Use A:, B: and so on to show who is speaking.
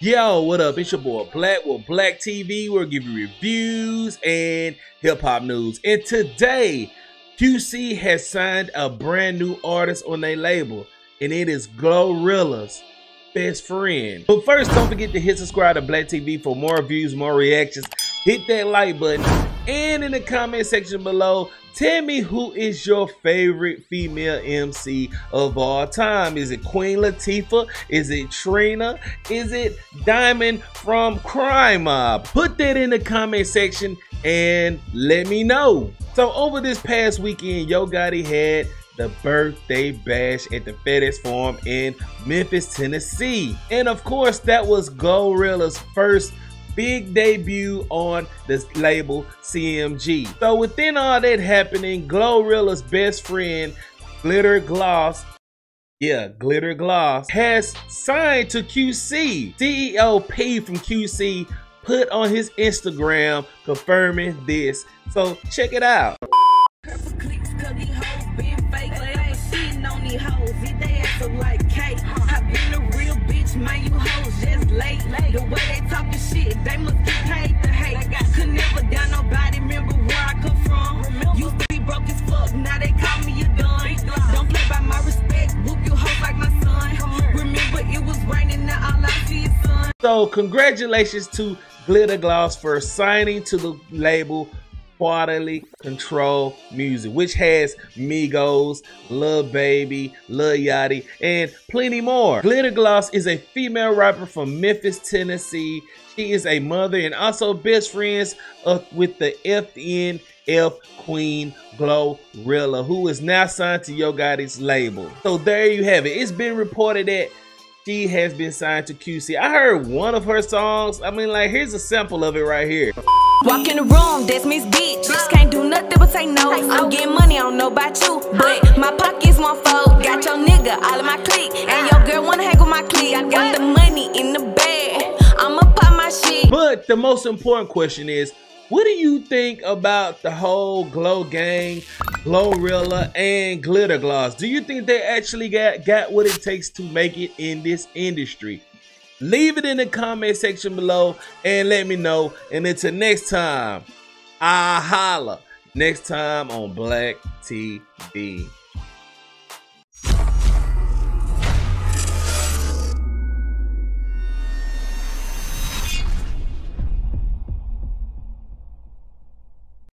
A: Yo, what up? It's your boy Black with BLAC TV. We're giving reviews and hip hop news. And today, QC has signed a brand new artist on their label, and it is Glorilla's best friend. But first, don't forget to hit subscribe to BLAC TV for more views, more reactions. Hit that like button, and in the comment section below, tell me who is your favorite female MC of all time. Is it Queen Latifah? Is it Trina? Is it Diamond from Crime Mob? Put that in the comment section and let me know. So over this past weekend, Yo Gotti had the birthday bash at the FedEx Forum in Memphis, Tennessee. And of course, that was Glorilla's first big debut on the label CMG. So within all that happening, Glorilla's best friend, Glitter Gloss, yeah, Glitter Gloss, has signed to QC. CEO P from QC put on his Instagram confirming this. So check it out. man, they must get paid to hate. Could never down nobody, remember where I come from. Used to be broke as fuck, now they call me a done. Don't play by my respect, whoop you hoes like my son. Remember it was raining, now all I see is sun. So congratulations to Glitter Gloss for signing to the label Quality Control Music, which has Migos, Lil Baby, Lil Yachty, and plenty more. Glitter Gloss is a female rapper from Memphis, Tennessee. She is a mother and also best friends with the FNF Queen Glorilla, who is now signed to Yo Gotti's label. So there you have it. It's been reported that she has been signed to QC. I heard one of her songs. I mean, like, here's a sample of it right here.
B: Walk in the room, that's Miss Bitch. Just can't do nothing but say no. I'm getting money, I don't know about you. But my pockets won't fold. Got your nigga, all of my clique. And your girl wanna hang with my clique. I got the money in the bag. I'ma pop my shit.
A: But the most important question is, what do you think about the whole Glow Gang, Glorilla, and Glitter Gloss? Do you think they actually got, got what it takes to make it in this industry? Leave it in the comment section below and let me know. And until next time, I holla. Next time on BLAC TV.